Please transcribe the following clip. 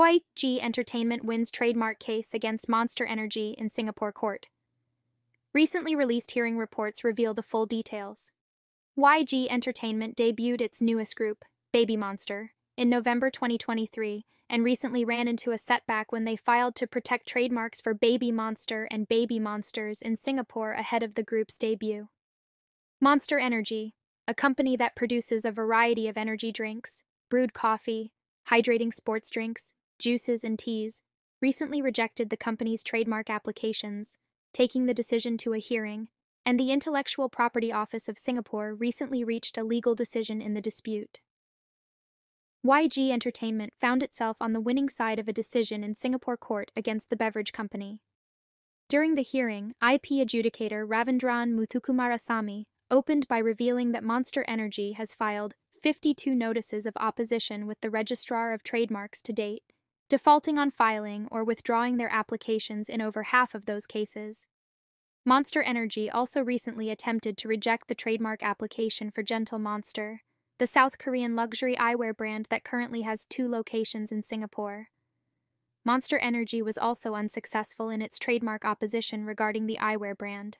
YG Entertainment wins trademark case against Monster Energy in Singapore court. Recently released hearing reports reveal the full details. YG Entertainment debuted its newest group, Baby Monster, in November 2023 and recently ran into a setback when they filed to protect trademarks for Baby Monster and Baby Monsters in Singapore ahead of the group's debut. Monster Energy, a company that produces a variety of energy drinks, brewed coffee, hydrating sports drinks, juices, and teas, recently rejected the company's trademark applications, taking the decision to a hearing, and the Intellectual Property Office of Singapore recently reached a legal decision in the dispute. YG Entertainment found itself on the winning side of a decision in Singapore court against the beverage company. During the hearing, IP adjudicator Ravindran Muthucumarasamy opened by revealing that Monster Energy has filed 52 notices of opposition with the Registrar of Trademarks to date, defaulting on filing or withdrawing their applications in over half of those cases. Monster Energy also recently attempted to reject the trademark application for Gentle Monster, the South Korean luxury eyewear brand that currently has two locations in Singapore. Monster Energy was also unsuccessful in its trademark opposition regarding the eyewear brand.